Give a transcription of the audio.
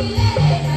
Let it.